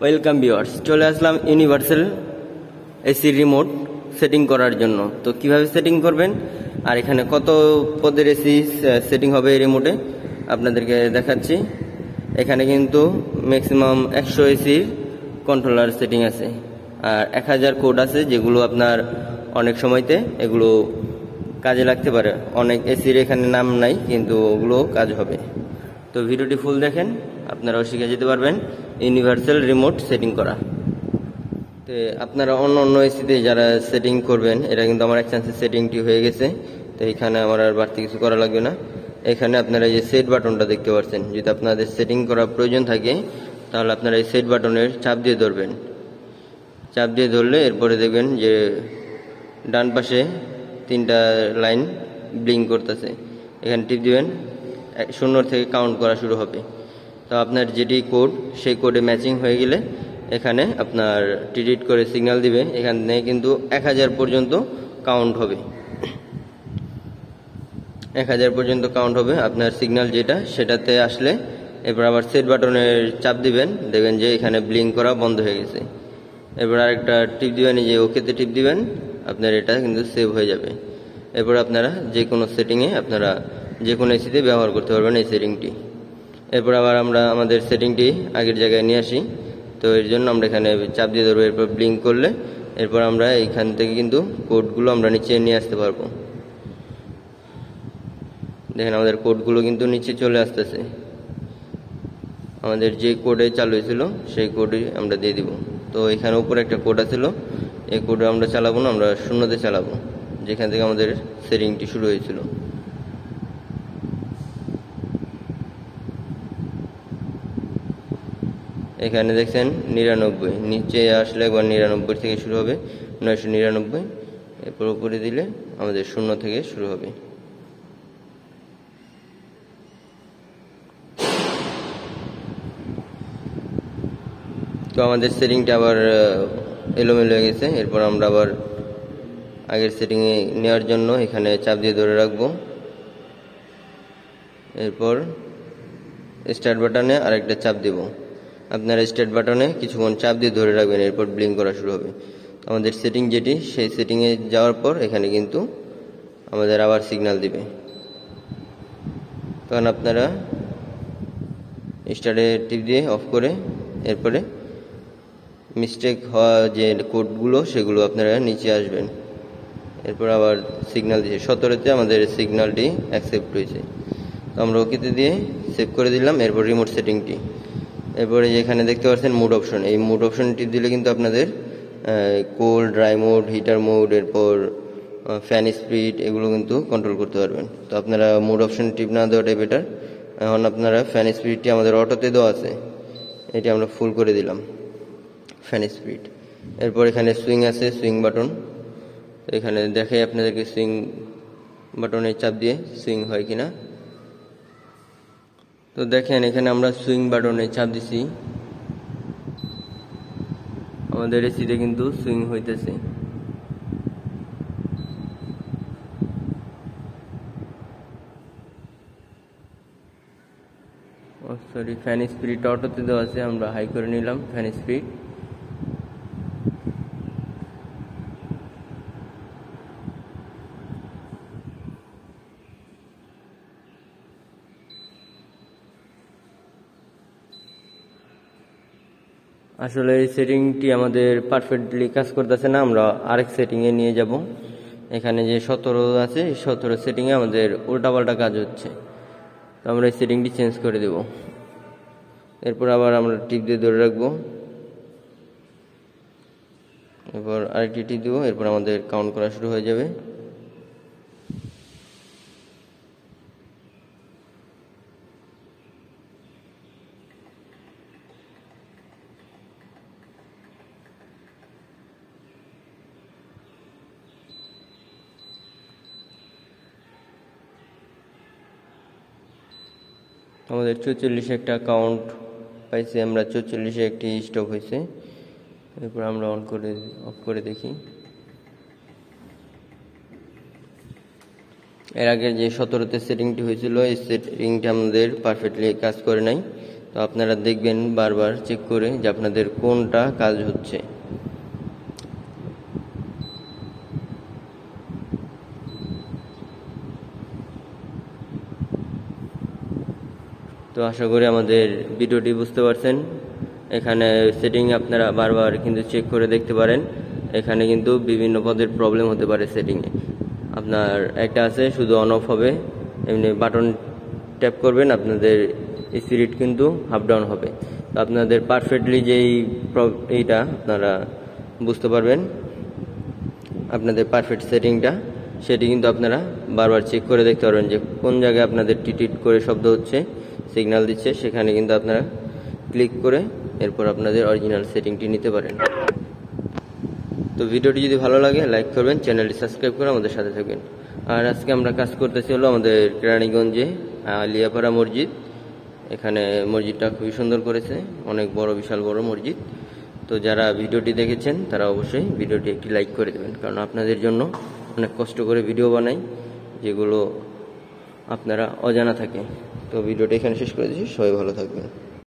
Welcome viewers চলে আসলাম universal AC remote setting করার জন্য। তো কীভাবে সেটিং করবেন? আর এখানে কত পদের এসি সেটিং হবে এই রিমোটে আপনাদেরকে দেখাচ্ছি। এখানে কিন্তু ম্যাক্সিমাম একশো এসির কন্ট্রোলার সেটিং আছে। আর এক হাজার কোড আছে যেগুলো আপনার অনেক সময়তে এগুলো কাজে লাগতে পারে। অনেক এসির এখানে নাম নাই, কিন্তু ওগুলো কাজ হবে। তো ভিডিওটি ফুল দেখেন, আপনারাও শিখে যেতে পারবেন ইউনিভার্সাল রিমোট সেটিং করা। তো আপনারা অন্য অন্য এসিতে যারা সেটিং করবেন এটা কিন্তু আমার এক চান্সে সেটিংটি হয়ে গেছে, তো এখানে আমার আর বাড়তি কিছু করা লাগবে না। এখানে আপনারা এই যে সেট বাটনটা দেখতে পাচ্ছেন, যদি আপনাদের সেটিং করার প্রয়োজন থাকে, তাহলে আপনারা এই সেট বাটনের চাপ দিয়ে ধরবেন। চাপ দিয়ে ধরলে এরপরে দেখবেন যে ডান পাশে তিনটা লাইন ব্লিঙ্ক করতেছে। এখানে টিপ দিবেন শূন্য থেকে কাউন্ট করা শুরু হবে। তো আপনার যেটি কোড সেই কোডে ম্যাচিং হয়ে গেলে এখানে আপনার টিডিট করে সিগন্যাল দিবে। এখানে কিন্তু এক হাজার পর্যন্ত কাউন্ট হবে। এক হাজার পর্যন্ত কাউন্ট হবে। আপনার সিগন্যাল যেটা, সেটাতে আসলে এরপর আবার সেট বাটনের চাপ দিবেন। দেখবেন যে এখানে ব্লিঙ্ক করা বন্ধ হয়ে গেছে। এরপর আরেকটা টিপ দিবেন যে ওকেতে টিপ দিবেন, আপনার এটা কিন্তু সেভ হয়ে যাবে। এরপর আপনারা যে কোনো সেটিংয়ে আপনারা যে কোনো এসিতে ব্যবহার করতে পারবেন এই সেটিংটি। এরপর আবার আমরা আমাদের সেটিংটি আগের জায়গায় নিয়ে আসি। তো এর জন্য আমরা এখানে চাপ দিয়ে ধরবো, এরপর ব্লিঙ্ক করলে এরপর আমরা এইখান থেকে কিন্তু কোডগুলো আমরা নিচে নিয়ে আসতে পারব। দেখেন আমাদের কোডগুলো কিন্তু নিচে চলে আসতেছে। আমাদের যে কোডে চালু হয়েছিল, সেই কোডই আমরা দিয়ে দিব। তো এখানে উপরে একটা কোড আছিল এই কোডে আমরা চালাবো না, আমরা শূন্যতে চালাবো। যেখান থেকে আমাদের সেটিংটি শুরু হয়েছিল। এখানে দেখছেন নিরানব্বই। নিচে আসলে একবার নিরানব্বই থেকে শুরু হবে, নয়শো নিরানব্বই। এরপর উপরে দিলে আমাদের শূন্য থেকে শুরু হবে। তো আমাদের সেটিংটা আবার এলোমেলো হয়ে গেছে। এরপর আমরা আবার আগের সেটিংয়ে নেওয়ার জন্য এখানে চাপ দিয়ে ধরে রাখব। এরপর স্টার্ট বাটনে আরেকটা চাপ দেব। আপনারা স্টার্ট বাটনে কিছুক্ষণ চাপ দিয়ে ধরে রাখবেন, এরপর ব্লিঙ্ক করা শুরু হবে। আমাদের সেটিং যেটি, সেই সেটিংয়ে যাওয়ার পর এখানে কিন্তু আমাদের আবার সিগন্যাল দিবে। তখন আপনারা স্টার্টে টিপ দিয়ে অফ করে, এরপরে মিস্টেক হওয়া যে কোডগুলো সেগুলো আপনারা নিচে আসবেন। এরপর আবার সিগন্যাল দিয়েছে সতেরোতে আমাদের সিগন্যালটি অ্যাকসেপ্ট হয়েছে। তো আমরা ওকেতে দিয়ে সেভ করে দিলাম, এরপর রিমোট সেটিংটি এরপরে যেখানে দেখতে পাচ্ছেন মুড অপশন এই মুড অপশনটি দিলে কিন্তু আপনাদের cold dry mode heater mode এরপর ফ্যান স্পিড এগুলো কিন্তু কন্ট্রোল করতে পারবেন। তো আপনারা মুড অপশন টিপ না দেওয়াটাই বেটার এখন আপনারা ফ্যান স্পিডটি আমাদের অটোতে দেওয়া আছে, এটি আমরা ফুল করে দিলাম ফ্যান স্পিড এরপর এখানে সুইং আছে সুইং বাটন এখানে দেখে আপনাদেরকে সুইং বাটনে চাপ দিয়ে সুইং হয় কিনা। তো দেখেন, এখানে আমরা সুইং বাটনে চাপ দিছি। আমাদের এসিতে কিন্তু সুইং হইতেছে। সরি ফ্যান স্পিড অটোতে দেওয়া আছে, আমরা হাই করে নিলাম ফ্যান স্পিড আসলে এই সেটিংটি আমাদের পারফেক্টলি কাজ করতেছে না, আমরা আরেক সেটিংয়ে নিয়ে যাব। এখানে যে সতেরো আছে সতেরো সেটিংয়ে আমাদের উল্টাপাল্টা কাজ হচ্ছে। তো আমরা এই সেটিংটি চেঞ্জ করে দেব। এরপর আবার আমরা টিপ দিয়ে ধরে রাখব। এরপর আরেকটি টিপ দেবো, এরপর আমাদের কাউন্ট করা শুরু হয়ে যাবে। আমাদের চৌচল্লিশে একটা কাউন্ট পাইছি, আমরা চৌচল্লিশে একটি স্টপ হয়েছে এরপর আমরা অন করে অফ করে দেখি। এর আগে যে সতেরোতে সেটিংটি হয়েছিল, এই সেটিংটা আমাদের পারফেক্টলি কাজ করে নাই। তো আপনারা দেখবেন বারবার চেক করে যে আপনাদের কোনটা কাজ হচ্ছে। তো আশা করি আমাদের ভিডিওটি বুঝতে পারছেন। এখানে সেটিং আপনারা বারবার কিন্তু চেক করে দেখতে পারেন। এখানে কিন্তু বিভিন্ন পদের প্রবলেম হতে পারে সেটিংয়ে আপনার একটা আছে, শুধু অন অফ হবে। এমনি বাটন ট্যাপ করবেন, আপনাদের স্পিরিট কিন্তু আপ ডাউন হবে। তো আপনাদের পারফেক্টলি যেই এইটা আপনারা বুঝতে পারবেন। আপনাদের পারফেক্ট সেটিংটা সেটি কিন্তু আপনারা বারবার চেক করে দেখতে পারবেন যে কোন জায়গায় আপনাদের টিটিট করে শব্দ হচ্ছে। সিগন্যাল দিচ্ছে, সেখানে কিন্তু আপনারা ক্লিক করে এরপর আপনাদের অরিজিনাল সেটিংটি নিতে পারেন। তো ভিডিওটি যদি ভালো লাগে লাইক করবেন চ্যানেলটি সাবস্ক্রাইব করে আমাদের সাথে থাকবেন। আর আজকে আমরা কাজ করতেছি হলো আমাদের কেরানীগঞ্জে আলিয়াপাড়া মসজিদ। এখানে মসজিদটা খুবই সুন্দর করেছে, অনেক বড়, বিশাল বড় মসজিদ। তো যারা ভিডিওটি দেখেছেন, তারা অবশ্যই ভিডিওটি একটি লাইক করে দেবেন, কারণ আপনাদের জন্য অনেক কষ্ট করে ভিডিও বানাই, যেগুলো আপনারা অজানা থাকে। তো ভিডিওটা এখানে শেষ করে দিচ্ছি। সবাই ভালো থাকবেন।